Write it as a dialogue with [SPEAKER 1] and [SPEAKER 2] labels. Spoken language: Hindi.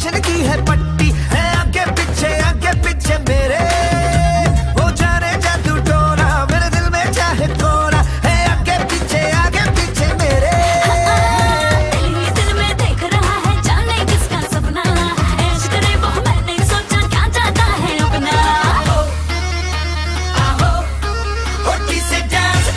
[SPEAKER 1] फ़ैशन की है पट्टी है आगे पीछे आगे पीछे मेरे। वो जा जादू टोरा, मेरे दिल में चाहे कोरा है आगे पीछे आगे पीछे मेरे।
[SPEAKER 2] दिल में देख रहा है, जाने किसका सपना वो, मैंने सोचा क्या जाता है अपना। आहो आहो
[SPEAKER 1] से डांस